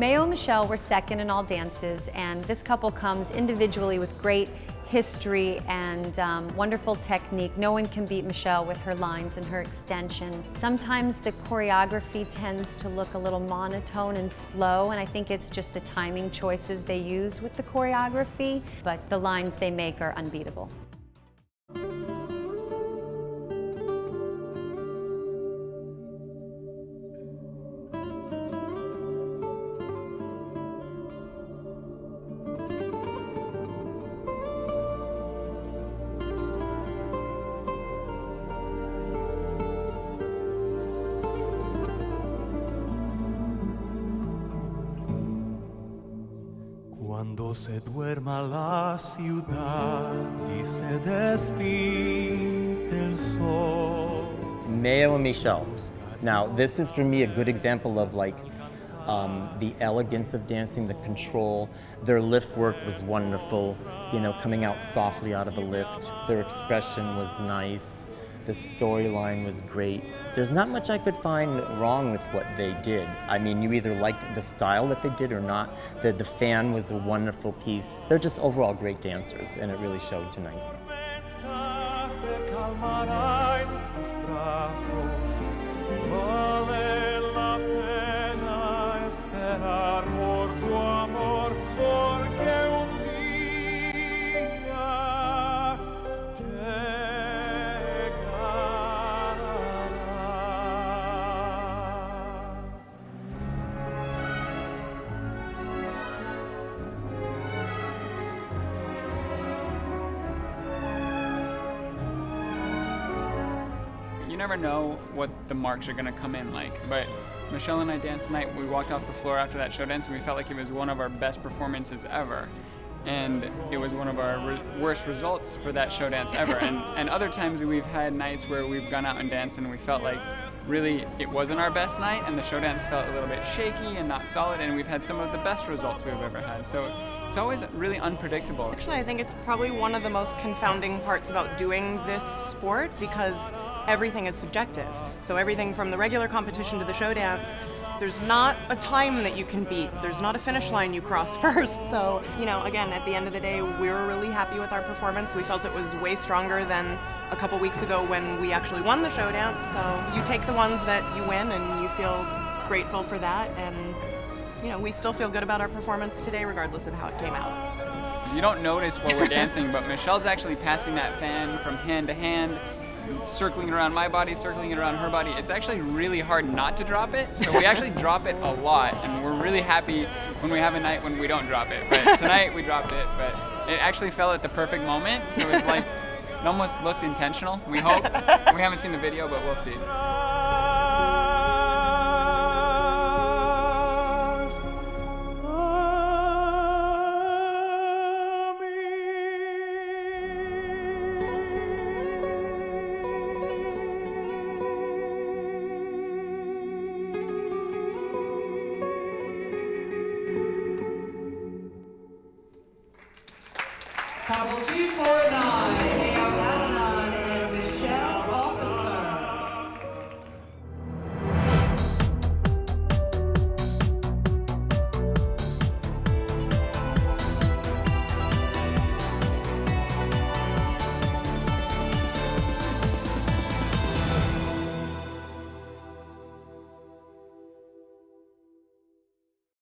Mayo and Michelle were second in all dances, and this couple comes individually with great history and um, wonderful technique. No one can beat Michelle with her lines and her extension. Sometimes the choreography tends to look a little monotone and slow, and I think it's just the timing choices they use with the choreography, but the lines they make are unbeatable. Cuando se duerma la ciudad y se despinte el sol. Mayo and Michelle. Now, this is for me a good example of like um, the elegance of dancing, the control. Their lift work was wonderful, you know, coming out softly out of the lift. Their expression was nice. The storyline was great. There's not much I could find wrong with what they did. I mean, you either liked the style that they did or not. The, the fan was a wonderful piece. They're just overall great dancers, and it really showed tonight. you never know what the marks are going to come in like. But Michelle and I danced tonight. We walked off the floor after that show dance and we felt like it was one of our best performances ever. And it was one of our re worst results for that show dance ever. and, and other times we've had nights where we've gone out and danced and we felt like really it wasn't our best night and the show dance felt a little bit shaky and not solid and we've had some of the best results we've ever had. So it's always really unpredictable. Actually, I think it's probably one of the most confounding parts about doing this sport because everything is subjective. So everything from the regular competition to the show dance, there's not a time that you can beat. There's not a finish line you cross first. So, you know, again, at the end of the day, we were really happy with our performance. We felt it was way stronger than a couple weeks ago when we actually won the show dance. So you take the ones that you win and you feel grateful for that. And, you know, we still feel good about our performance today, regardless of how it came out. You don't notice while we're dancing, but Michelle's actually passing that fan from hand to hand circling around my body, circling it around her body. It's actually really hard not to drop it. So we actually drop it a lot, and we're really happy when we have a night when we don't drop it. But tonight we dropped it, but it actually fell at the perfect moment. So it's like it almost looked intentional. We hope. We haven't seen the video, but we'll see. Couple 249, Mayo Alanen.